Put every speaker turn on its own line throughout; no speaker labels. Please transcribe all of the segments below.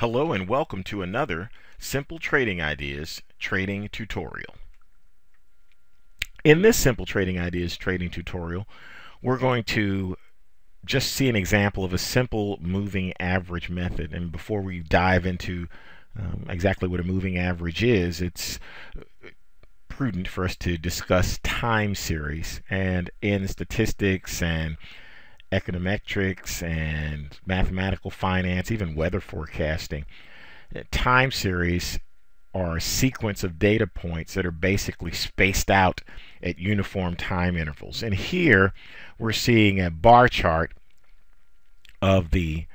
Hello and welcome to another Simple Trading Ideas trading tutorial. In this Simple Trading Ideas trading tutorial, we're going to just see an example of a simple moving average method. And before we dive into um, exactly what a moving average is, it's prudent for us to discuss time series. And in statistics and econometrics and mathematical finance, even weather forecasting. Uh, time series are a sequence of data points that are basically spaced out at uniform time intervals. And here we're seeing a bar chart of the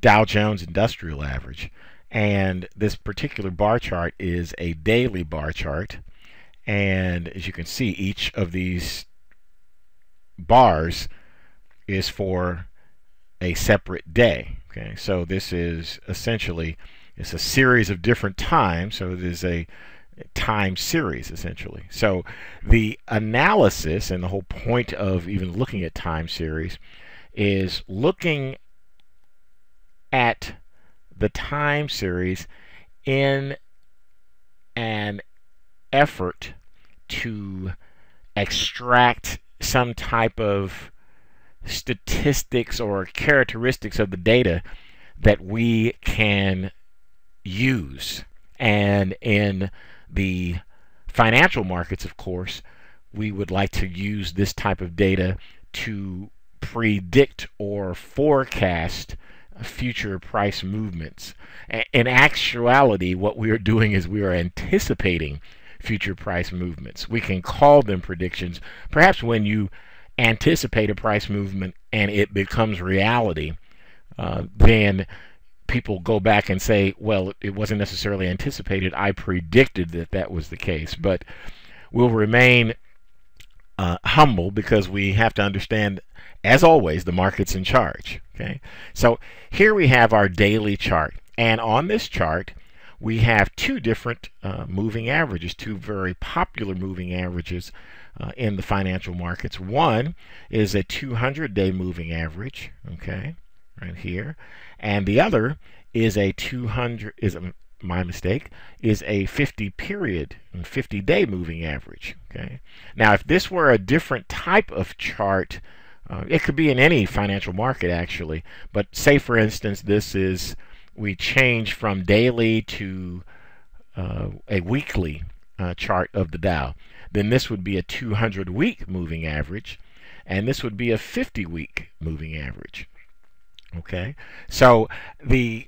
Dow Jones Industrial Average. And this particular bar chart is a daily bar chart. And as you can see, each of these bars is for a separate day. Okay, so this is essentially it's a series of different times. So it is a time series essentially. So the analysis and the whole point of even looking at time series is looking at the time series in an effort to extract some type of statistics or characteristics of the data that we can use. And in the financial markets, of course, we would like to use this type of data to predict or forecast future price movements. In actuality, what we are doing is we are anticipating future price movements. We can call them predictions. Perhaps when you anticipate a price movement and it becomes reality, uh, then people go back and say, well, it wasn't necessarily anticipated. I predicted that that was the case. But we'll remain uh, humble because we have to understand, as always, the market's in charge. Okay, so here we have our daily chart, and on this chart we have two different uh, moving averages, two very popular moving averages uh, in the financial markets. One is a 200-day moving average, okay, right here, and the other is a 200 is a, my mistake is a 50 period and 50 day moving average okay? Now if this were a different type of chart uh, it could be in any financial market actually. But say for instance this is we change from daily to uh, a weekly uh, chart of the Dow then this would be a 200 week moving average, and this would be a 50 week moving average. Okay, so the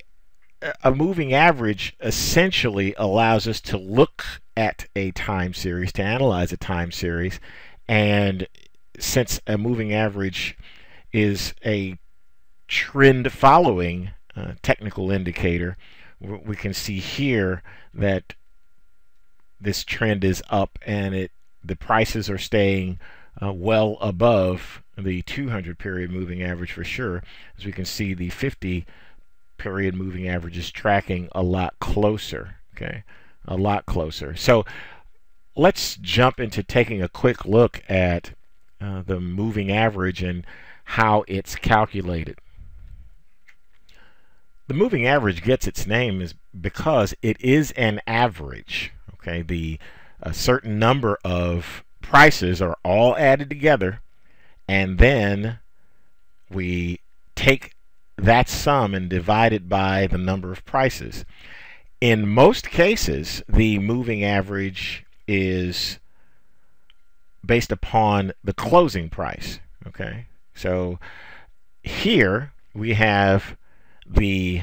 a moving average essentially allows us to look at a time series, to analyze a time series, and since a moving average is a trend following uh, technical indicator, we can see here that this trend is up and it the prices are staying uh, well above the 200 period moving average for sure. As we can see, the 50 period moving average is tracking a lot closer. Okay, a lot closer. So let's jump into taking a quick look at uh, the moving average and how it's calculated. The moving average gets its name is because it is an average. Okay, the a certain number of prices are all added together and then we take that sum and divide it by the number of prices. In most cases, the moving average is based upon the closing price. Okay, so here we have the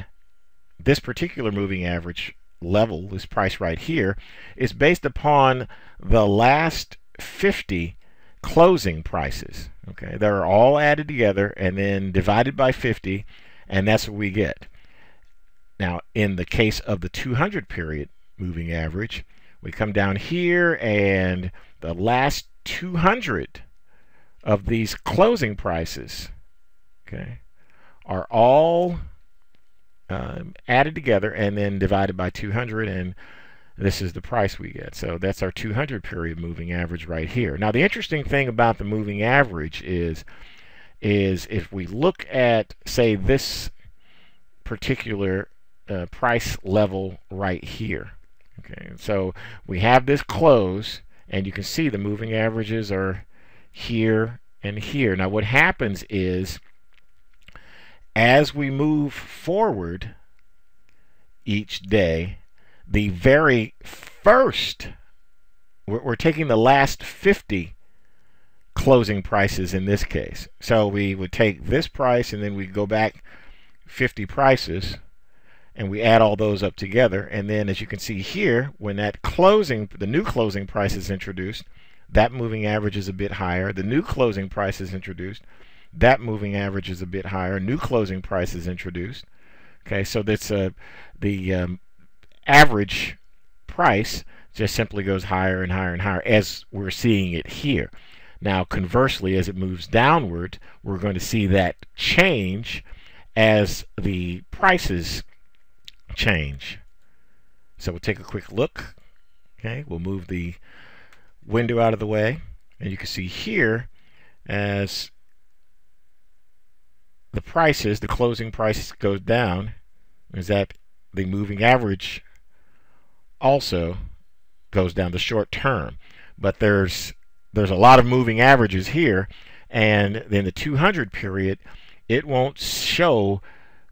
this particular moving average level, this price right here, is based upon the last 50 closing prices. Okay, they're all added together and then divided by 50, and that's what we get. Now, in the case of the 200 period moving average, we come down here and the last 200 of these closing prices, okay, are all um, added together and then divided by 200 and this is the price we get. So that's our 200 period moving average right here. Now the interesting thing about the moving average is is if we look at say this particular uh, price level right here. Okay, so we have this close, and you can see the moving averages are here and here. Now, what happens is as we move forward each day, the very first, we're, we're taking the last 50 closing prices in this case. So we would take this price and then we go back 50 prices and we add all those up together. And then as you can see here when that closing the new closing price is introduced that moving average is a bit higher. The new closing price is introduced that moving average is a bit higher new closing price is introduced okay so that's uh, the um, average price just simply goes higher and higher and higher as we're seeing it here now conversely as it moves downward we're going to see that change as the prices change. So we'll take a quick look. Okay, we'll move the window out of the way. And you can see here as the prices, the closing price goes down, is that the moving average also goes down the short term. But there's there's a lot of moving averages here, and in the 200 period, it won't show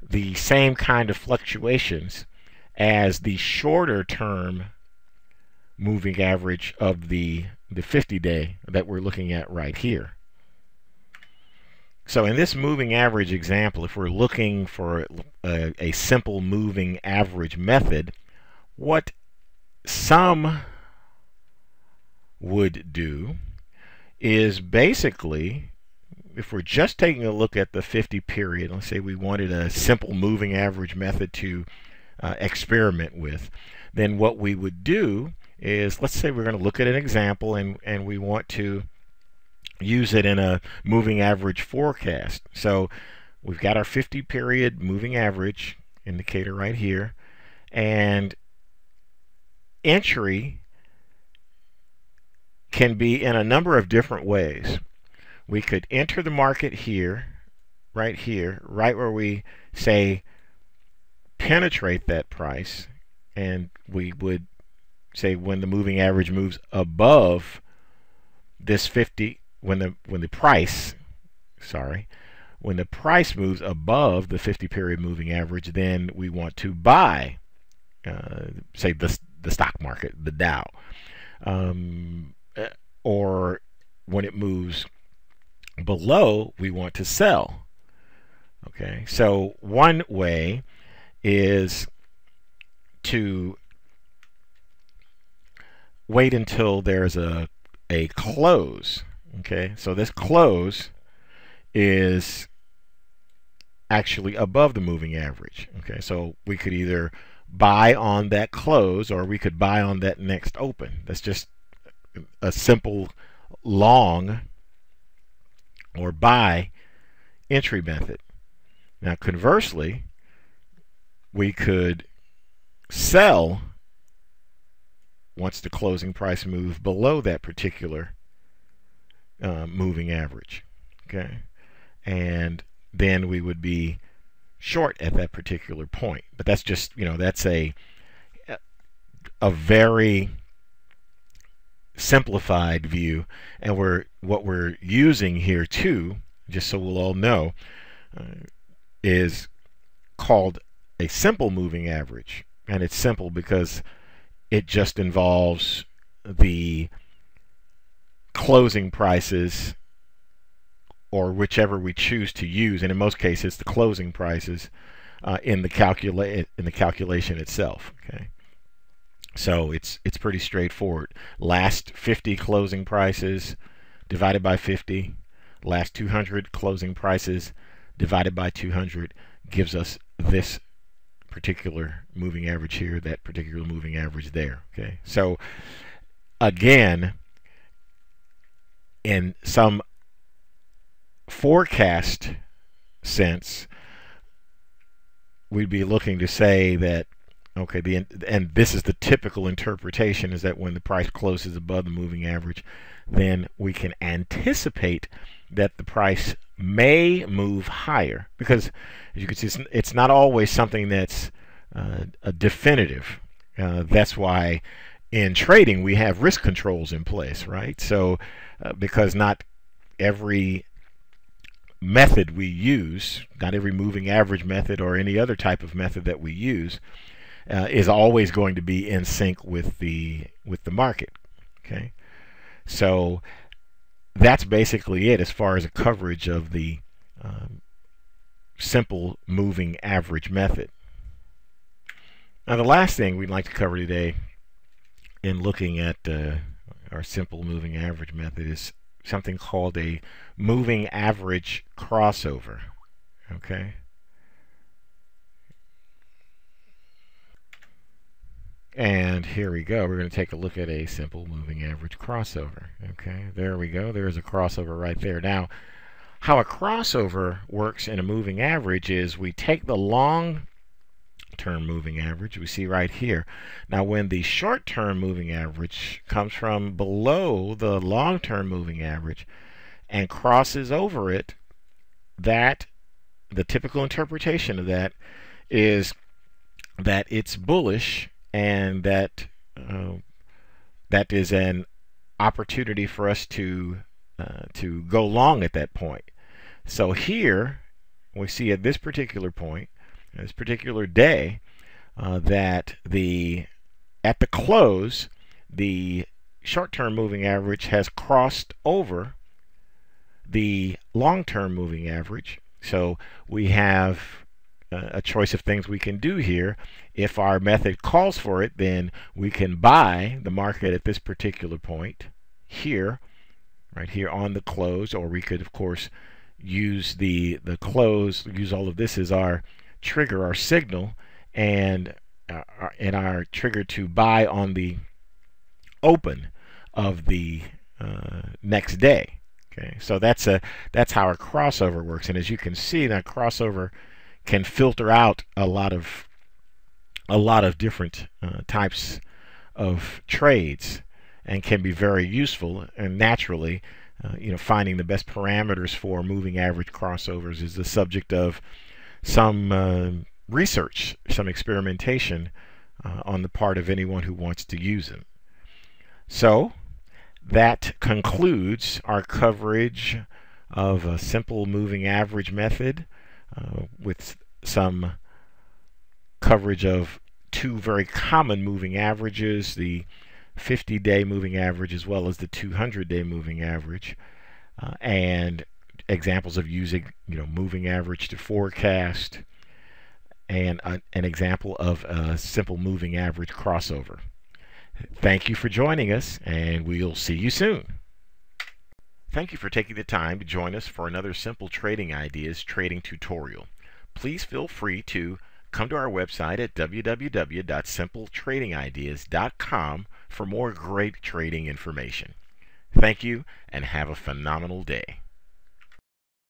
the same kind of fluctuations as the shorter term moving average of the the 50 day that we're looking at right here. So in this moving average example, if we're looking for a, a simple moving average method, what some would do is basically if we're just taking a look at the 50 period, let's say we wanted a simple moving average method to uh, experiment with, then what we would do is, let's say we're going to look at an example and, and we want to use it in a moving average forecast. So we've got our 50 period moving average indicator right here, and entry can be in a number of different ways we could enter the market here, right here, right where we say penetrate that price, and we would say when the moving average moves above this 50, when the when the price, sorry, when the price moves above the 50 period moving average, then we want to buy, uh, say the the stock market, the Dow, um, eh, or when it moves below we want to sell. Okay, so one way is to wait until there's a a close. Okay, so this close is actually above the moving average. Okay, so we could either buy on that close or we could buy on that next open. That's just a simple long or buy entry method. Now conversely, we could sell once the closing price moves below that particular uh, moving average. Okay, and then we would be short at that particular point. But that's just you know that's a a very simplified view and we're what we're using here too just so we'll all know uh, is called a simple moving average and it's simple because it just involves the closing prices or whichever we choose to use and in most cases the closing prices uh, in the calculate in the calculation itself okay so it's it's pretty straightforward. Last 50 closing prices divided by 50, last 200 closing prices divided by 200 gives us this particular moving average here, that particular moving average there. Okay, so again, in some forecast sense, we'd be looking to say that Okay, the and this is the typical interpretation is that when the price closes above the moving average, then we can anticipate that the price may move higher because as you can see it's, it's not always something that's uh, definitive. Uh, that's why in trading we have risk controls in place, right? So uh, because not every method we use, not every moving average method or any other type of method that we use, uh, is always going to be in sync with the with the market. Okay, so that's basically it as far as a coverage of the um, simple moving average method. Now the last thing we'd like to cover today in looking at uh, our simple moving average method is something called a moving average crossover. Okay. And here we go. We're going to take a look at a simple moving average crossover. Okay, there we go. There's a crossover right there. Now, how a crossover works in a moving average is we take the long term moving average we see right here. Now when the short term moving average comes from below the long term moving average and crosses over it, that the typical interpretation of that is that it's bullish and that uh, that is an opportunity for us to uh, to go long at that point. So here we see at this particular point this particular day uh, that the at the close the short-term moving average has crossed over the long-term moving average. So we have uh, a choice of things we can do here. If our method calls for it then we can buy the market at this particular point here right here on the close or we could of course use the the close use all of this as our trigger our signal and uh, and our trigger to buy on the open of the uh, next day. Okay, so that's a that's how a crossover works, and as you can see, that crossover can filter out a lot of a lot of different uh, types of trades, and can be very useful. And naturally, uh, you know, finding the best parameters for moving average crossovers is the subject of some uh, research, some experimentation uh, on the part of anyone who wants to use them. So that concludes our coverage of a simple moving average method uh, with some coverage of two very common moving averages, the 50-day moving average as well as the 200-day moving average. Uh, and examples of using you know moving average to forecast and a, an example of a simple moving average crossover. Thank you for joining us and we'll see you soon. Thank you for taking the time to join us for another Simple Trading Ideas trading tutorial. Please feel free to come to our website at www.simpletradingideas.com for more great trading information. Thank you and have a phenomenal day.